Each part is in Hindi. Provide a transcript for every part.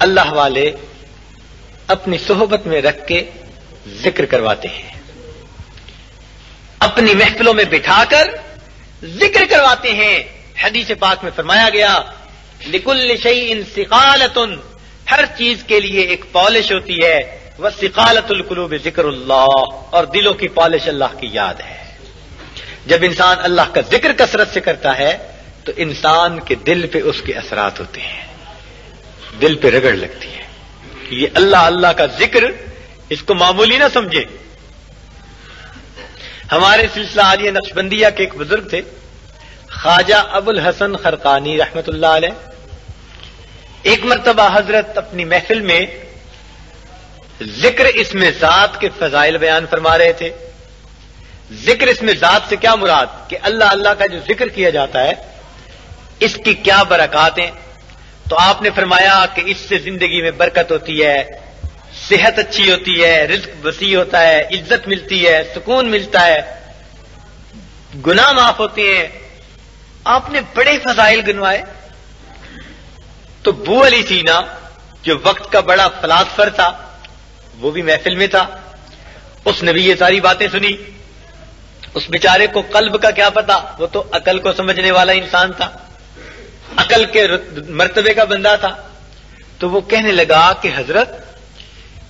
अल्लाह वाले अपनी सोहबत में रख के ज़िक्र करवाते हैं। अपनी महफिलों में बिठाकर ज़िक्र करवाते हैं। हदीस पाक में फरमाया गया लिकुल शई इन सिकालतुन हर चीज़ के लिए एक पॉलिश होती है। वह सिकालतुलकुलूब ज़िक्र और दिलों की पॉलिश अल्लाह की याद है। जब इंसान अल्लाह का ज़िक्र कसरत से करता है तो इंसान के दिल पे उसके असरात होते हैं। दिल पे रगड़ लगती है। ये अल्लाह अल्लाह का ज़िक्र, इसको मामूली ना समझे। हमारे सिलसिला आलिया नक्शबंदिया के एक बुज़ुर्ग थे, ख्वाजा अबुल हसन खरकानी अलैह। एक मरतबा हज़रत अपनी महफिल में ज़िक्र इसमें जात के फजाइल बयान फरमा रहे थे। ज़िक्र इसमें जात से क्या मुराद? कि अल्लाह अल्लाह का जो ज़िक्र किया जाता है, इसकी क्या बरकत तो आपने फरमाया कि इससे ज़िंदगी में बरकत होती है, सेहत अच्छी होती है रिस्क वसी होता है, इज़्ज़त मिलती है, सुकून मिलता है, गुनाह माफ़ होते हैं। आपने बड़े फजाइल गिनवाए। तो बू अली सीना, जो वक्त का बड़ा फलासफर था, वो भी महफिल में था। उसने भी ये सारी बातें सुनी। उस बेचारे को कल्ब का क्या पता? वो तो अकल को समझने वाला इंसान था। अकल के मर्तबे का बंदा था। तो वो कहने लगा कि हज़रत,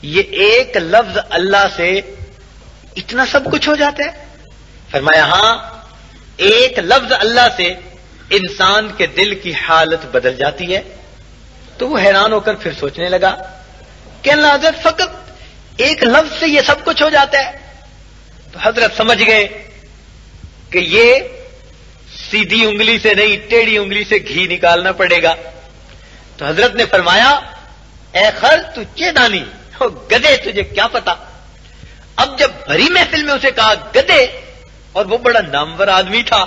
ये एक लफ्ज अल्लाह से इतना सब कुछ हो जाता है? फरमाया, हाँ, एक लफ्ज अल्लाह से इंसान के दिल की हालत बदल जाती है। तो वो हैरान होकर फिर सोचने लगा कि अल्लाह हज़रत, फकत एक लफ्ज से ये सब कुछ हो जाता है। तो हज़रत समझ गए कि ये सीधी उंगली से नहीं, टेढ़ी उंगली से घी निकालना पड़ेगा। तो हज़रत ने फरमाया, ए खर तू चेदानी हो गधे, तुझे क्या पता? अब जब भरी महफिल में उसे कहा, गधे, और वो बड़ा नामवर आदमी था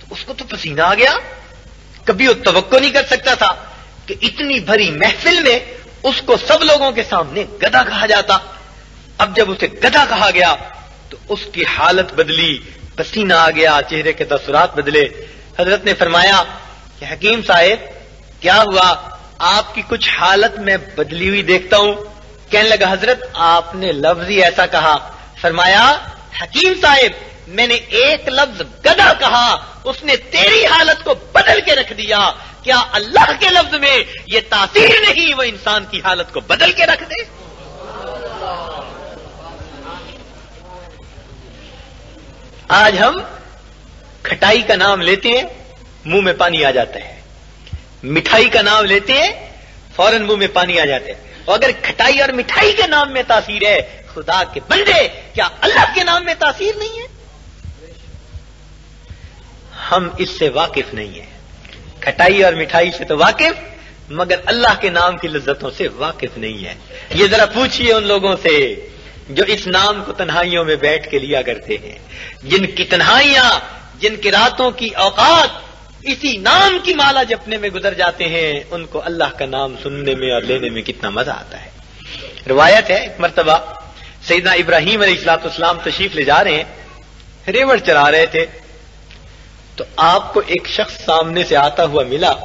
तो उसको तो पसीना आ गया। कभी वो तवक्को नहीं कर सकता था कि इतनी भरी महफिल में उसको सब लोगों के सामने गधा कहा जाता। अब जब उसे गधा कहा गया तो उसकी हालत बदली पसीना आ गया, चेहरे के तसुरात बदले। हज़रत ने फरमाया कि हकीम साहेब, क्या हुआ? आपकी कुछ हालत में बदली हुई देखता हूँ। कहने लगा, हज़रत, आपने लफ्ज ही ऐसा कहा। फरमाया, हकीम साहेब, मैंने एक लफ्ज गदा कहा। उसने तेरी हालत को बदल के रख दिया। क्या अल्लाह के लफ्ज में ये तासीर नहीं वो इंसान की हालत को बदल के रख दे? आज हम खटाई का नाम लेते हैं, मुँह में पानी आ जाता है। मिठाई का नाम लेते हैं, फ़ौरन मुँह में पानी आ जाता है। और अगर खटाई और मिठाई के नाम में तासीर है, खुदा के बंदे, क्या अल्लाह के नाम में तासीर नहीं है? हम इससे वाकिफ नहीं है। खटाई और मिठाई से तो वाकिफ, मगर अल्लाह के नाम की लज्जतों से वाकिफ नहीं है। ये जरा पूछिए उन लोगों से जो इस नाम को तन्हाइयों में बैठ के लिया करते हैं। जिनकी तन्हाइयाँ, जिनकी रातों की औकात, इसी नाम की माला जपने में गुजर जाते हैं, उनको अल्लाह का नाम सुनने में और लेने में कितना मज़ा आता है। रिवायत है, एक मरतबा सईदा इब्राहिम अलीसलाम तशीफ ले जा रहे हैं, रेवड़ चला रहे थे। तो आपको एक शख्स सामने से आता हुआ मिला।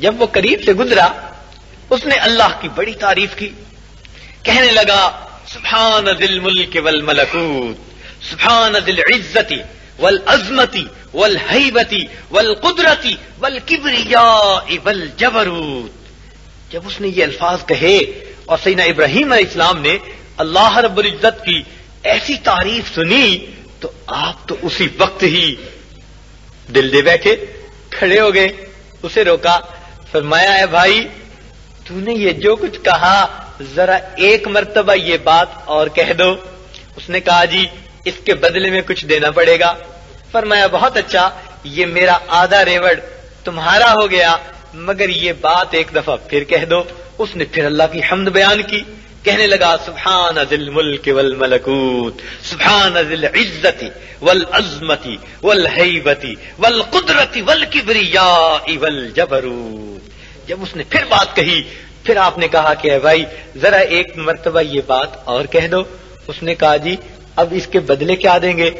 जब वो करीब से गुजरा, उसने अल्लाह की बड़ी तारीफ़ की। कहने लगा सुबहान दिल मुल्क वल मलकूत सुबहान दिल इज्जती वल अजमती वल हैबती वल कुदरती वल किबरिया वल जबरूत। जब उसने ये अल्फाज कहे और सईना इब्राहिम इस्लाम ने अल्लाह रब्बुल इज़्ज़त की ऐसी तारीफ़ सुनी तो आप तो उसी वक्त ही दिल दे बैठे, खड़े हो गए, उसे रोका, फरमाया है भाई, तूने ये जो कुछ कहा जरा एक मरतबा ये बात और कह दो। उसने कहा, जी, इसके बदले में कुछ देना पड़ेगा। फरमाया, बहुत अच्छा ये मेरा आधा रेवड़ तुम्हारा हो गया, मगर ये बात एक दफ़ा फिर कह दो। उसने फिर अल्लाह की हमद बयान की। कहने लगा सुबहान अजिल मुल्क वल मलकूत सुबहान अजिल इज्जती वल अजमती वल हैबती वल कुदरती वल किबरिया वल जबरूत। जब उसने फिर बात कही फिर आपने कहा कि भाई, जरा एक मरतबा ये बात और कह दो। उसने कहा, जी, अब इसके बदले क्या देंगे?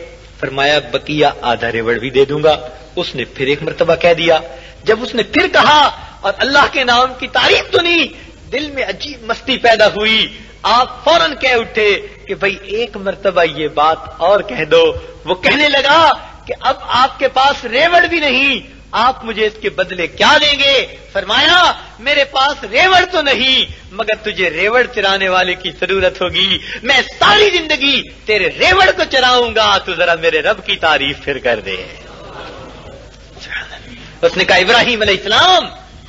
फरमाया, बकिया आधा रेवड़ भी दे दूँगा। उसने फिर एक मरतबा कह दिया। जब उसने फिर कहा, और अल्लाह के नाम की तारीफ़ सुनी दिल में अजीब मस्ती पैदा हुई। आप फ़ौरन कह उठे कि, भाई, एक मरतबा ये बात और कह दो। वो कहने लगा कि, अब आपके पास रेवड़ भी नहीं आप मुझे इसके बदले क्या देंगे? फरमाया, मेरे पास रेवड़ तो नहीं, मगर तुझे रेवड़ चराने वाले की ज़रूरत होगी। मैं सारी ज़िंदगी तेरे रेवड़ को चराऊँगा तो जरा मेरे रब की तारीफ़ फिर कर दे। उसने कहा, इब्राहिम इस्लाम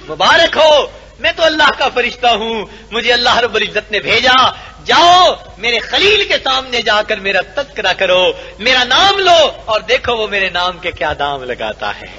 मुबारक हो, मैं तो अल्लाह का फरिश्ता हूँ, मुझे अल्लाह रब्बुल इज़्ज़त ने भेजा। जाओ, मेरे खलील के सामने जाकर मेरा तस्करा करो, मेरा नाम लो, और देखो वो मेरे नाम के क्या दाम लगाता है।